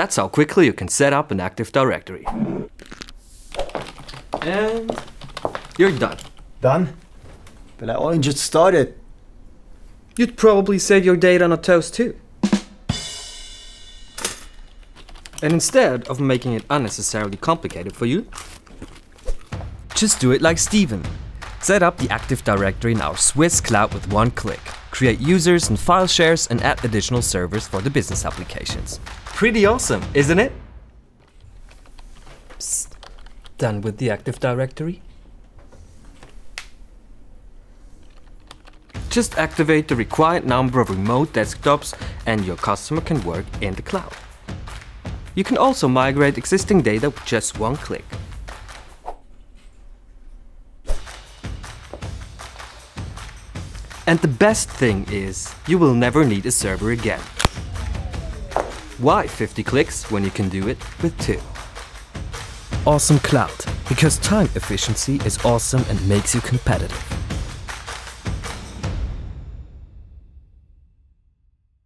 That's how quickly you can set up an Active Directory. And you're done. Done? But I only just started. You'd probably save your data on a toast too. And instead of making it unnecessarily complicated for you, just do it like Steven. Set up the Active Directory in our Swiss cloud with one click. Create users and file shares and add additional servers for the business applications. Pretty awesome, isn't it? Psst. Done with the Active Directory? Just activate the required number of remote desktops and your customer can work in the cloud. You can also migrate existing data with just one click. And the best thing is, you will never need a server again. Why 50 clicks when you can do it with 2? Awesome Cloud, because time efficiency is awesome and makes you competitive.